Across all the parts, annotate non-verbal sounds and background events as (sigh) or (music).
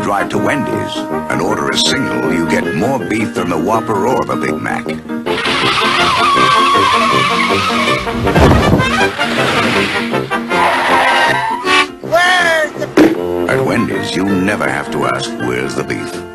drive to Wendy's and order a single, you get more beef than the Whopper or the Big Mac. Where's the... At Wendy's, you never have to ask, where's the beef?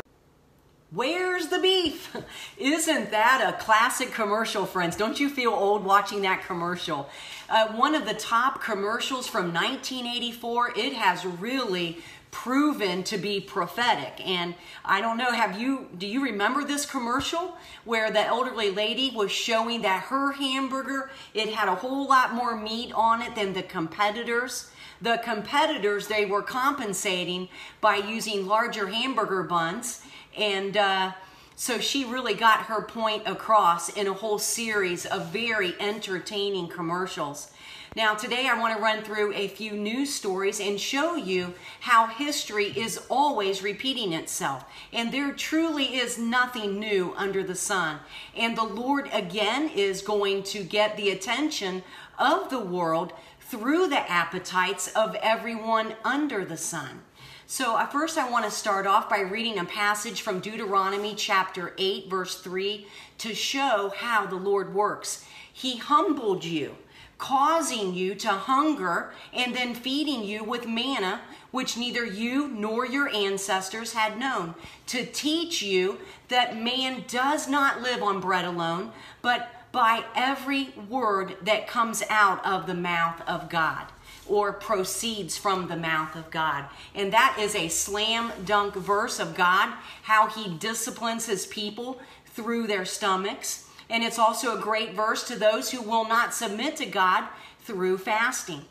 Where's the beef? (laughs) Isn't that a classic commercial, friends? Don't you feel old watching that commercial? Uh, one of the top commercials from 1984. It has really proven to be prophetic. And I don't know, have you, do you remember this commercial where the elderly lady was showing that her hamburger, it had a whole lot more meat on it than the competitors? The competitors, they were compensating by using larger hamburger buns. And uh, so she really got her point across in a whole series of very entertaining commercials. Now, today I want to run through a few news stories and show you how history is always repeating itself. And there truly is nothing new under the sun. And the Lord again is going to get the attention of the world through the appetites of everyone under the sun. So, uh, first, I want to start off by reading a passage from Deuteronomy chapter 8, verse 3, to show how the Lord works. He humbled you causing you to hunger and then feeding you with manna, which neither you nor your ancestors had known, to teach you that man does not live on bread alone, but by every word that comes out of the mouth of God or proceeds from the mouth of God. And that is a slam dunk verse of God, how he disciplines his people through their stomachs and it's also a great verse to those who will not submit to God through fasting.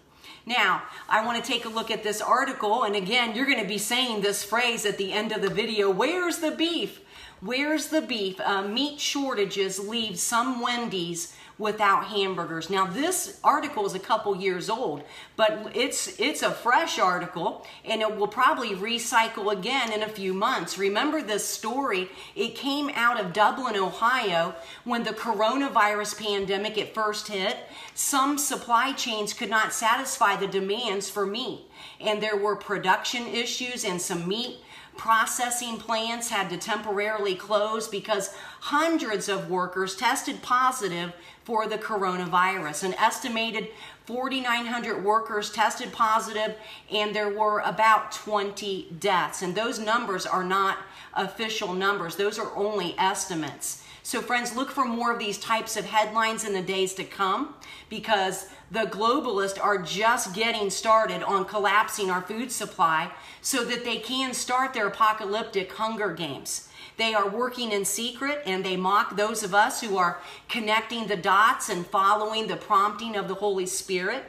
Now, I want to take a look at this article, and again, you're going to be saying this phrase at the end of the video Where's the beef? Where's the beef? Uh, meat shortages leave some Wendy's without hamburgers. Now this article is a couple years old, but it's it's a fresh article and it will probably recycle again in a few months. Remember this story? It came out of Dublin, Ohio when the coronavirus pandemic at first hit. Some supply chains could not satisfy the demands for meat and there were production issues and some meat processing plants had to temporarily close because hundreds of workers tested positive for the coronavirus. An estimated 4,900 workers tested positive, and there were about 20 deaths. And those numbers are not official numbers, those are only estimates. So, friends, look for more of these types of headlines in the days to come because the globalists are just getting started on collapsing our food supply so that they can start their apocalyptic hunger games. They are working in secret and they mock those of us who are connecting the dots and following the prompting of the Holy Spirit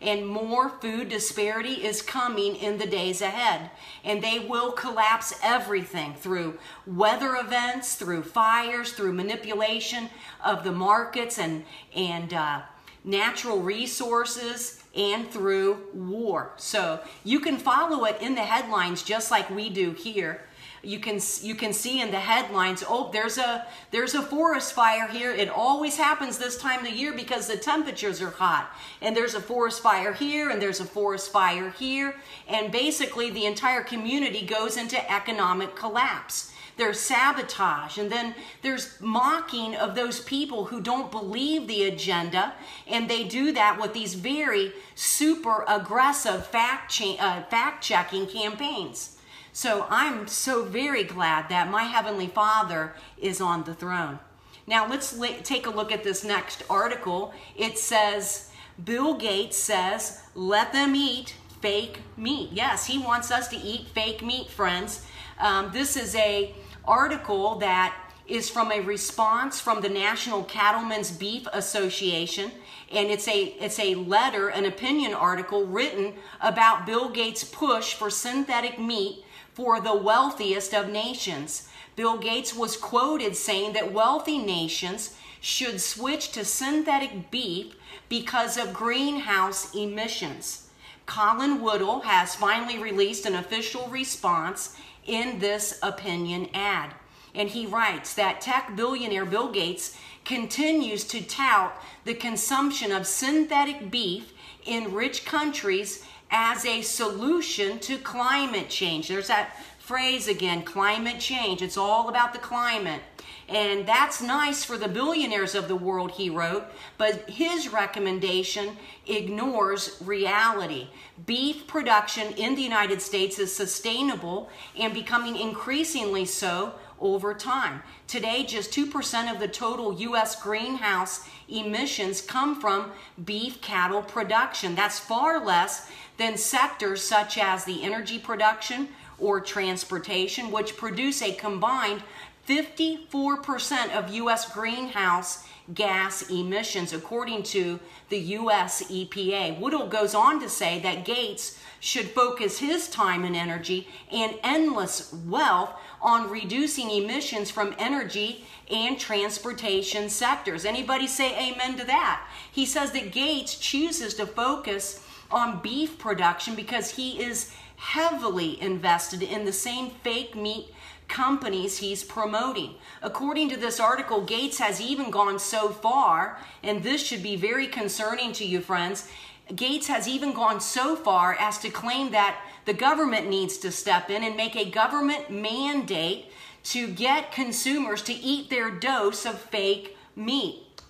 and more food disparity is coming in the days ahead. And they will collapse everything through weather events, through fires, through manipulation of the markets and, and uh, natural resources, and through war. So you can follow it in the headlines just like we do here you can you can see in the headlines oh there's a there's a forest fire here. It always happens this time of the year because the temperatures are hot. And there's a forest fire here and there's a forest fire here. And basically the entire community goes into economic collapse. There's sabotage. And then there's mocking of those people who don't believe the agenda. And they do that with these very super aggressive fact, uh, fact checking campaigns so I'm so very glad that my Heavenly Father is on the throne. Now let's take a look at this next article. It says, Bill Gates says, let them eat fake meat. Yes, he wants us to eat fake meat, friends. Um, this is a article that is from a response from the National Cattlemen's Beef Association and it's a it's a letter an opinion article written about Bill Gates push for synthetic meat for the wealthiest of nations. Bill Gates was quoted saying that wealthy nations should switch to synthetic beef because of greenhouse emissions. Colin Woodall has finally released an official response in this opinion ad. And he writes that tech billionaire Bill Gates continues to tout the consumption of synthetic beef in rich countries as a solution to climate change. There's that phrase again climate change. It's all about the climate. And that's nice for the billionaires of the world, he wrote, but his recommendation ignores reality. Beef production in the United States is sustainable and becoming increasingly so over time. Today, just 2% of the total U.S. greenhouse emissions come from beef cattle production. That's far less than sectors such as the energy production or transportation, which produce a combined 54% of U.S. greenhouse gas emissions, according to the U.S. EPA. Woodall goes on to say that Gates should focus his time and energy and endless wealth on reducing emissions from energy and transportation sectors. Anybody say amen to that? He says that Gates chooses to focus on beef production because he is heavily invested in the same fake meat companies he's promoting. According to this article, Gates has even gone so far, and this should be very concerning to you, friends. Gates has even gone so far as to claim that the government needs to step in and make a government mandate to get consumers to eat their dose of fake meat.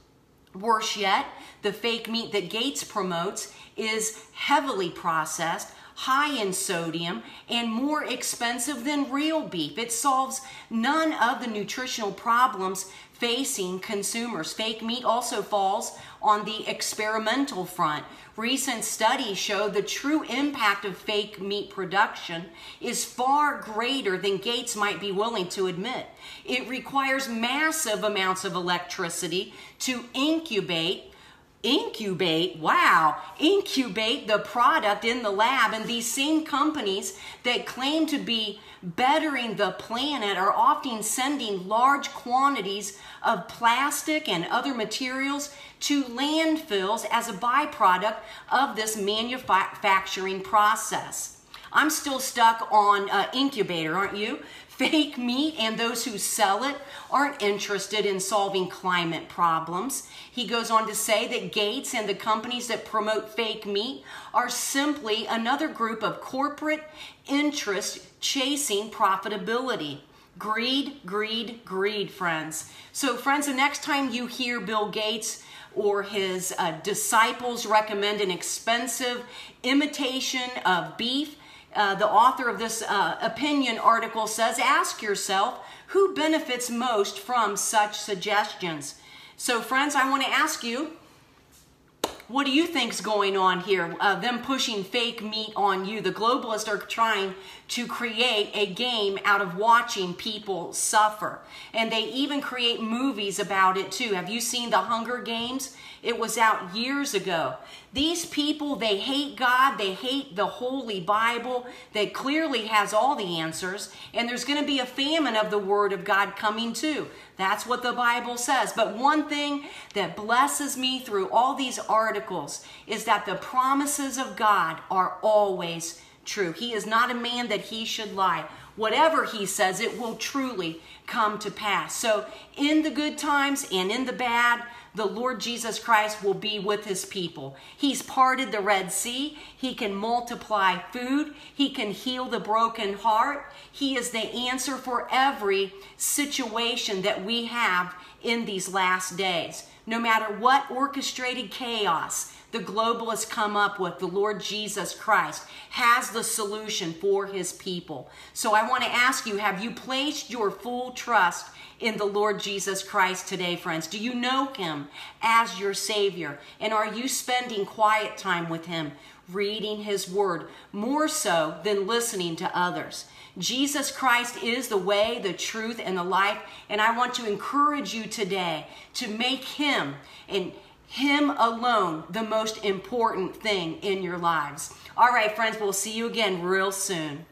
Worse yet, the fake meat that Gates promotes is heavily processed, high in sodium, and more expensive than real beef. It solves none of the nutritional problems facing consumers. Fake meat also falls on the experimental front. Recent studies show the true impact of fake meat production is far greater than Gates might be willing to admit. It requires massive amounts of electricity to incubate incubate, wow, incubate the product in the lab. And these same companies that claim to be bettering the planet are often sending large quantities of plastic and other materials to landfills as a byproduct of this manufacturing process. I'm still stuck on uh, incubator, aren't you? Fake meat and those who sell it aren't interested in solving climate problems. He goes on to say that Gates and the companies that promote fake meat are simply another group of corporate interests chasing profitability. Greed, greed, greed, friends. So, friends, the next time you hear Bill Gates or his uh, disciples recommend an expensive imitation of beef, uh, the author of this uh, opinion article says, ask yourself who benefits most from such suggestions. So, friends, I want to ask you, what do you think's going on here? Uh, them pushing fake meat on you. The globalists are trying to create a game out of watching people suffer. And they even create movies about it too. Have you seen The Hunger Games? It was out years ago. These people, they hate God, they hate the Holy Bible that clearly has all the answers, and there's going to be a famine of the Word of God coming too. That's what the Bible says. But one thing that blesses me through all these articles is that the promises of God are always true. He is not a man that he should lie. Whatever he says, it will truly come to pass. So, in the good times and in the bad, the Lord Jesus Christ will be with his people. He's parted the Red Sea. He can multiply food. He can heal the broken heart. He is the answer for every situation that we have in these last days. No matter what orchestrated chaos the globalists come up with, the Lord Jesus Christ has the solution for his people. So I want to ask you have you placed your full trust in the Lord Jesus Christ today, friends? Do you know Him as your Savior? And are you spending quiet time with Him, reading His Word, more so than listening to others? Jesus Christ is the way, the truth, and the life. And I want to encourage you today to make Him and Him alone the most important thing in your lives. All right, friends, we'll see you again real soon.